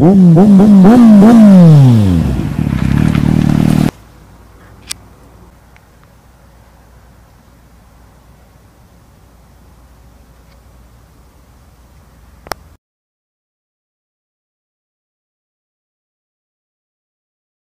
bum bum bum bum bum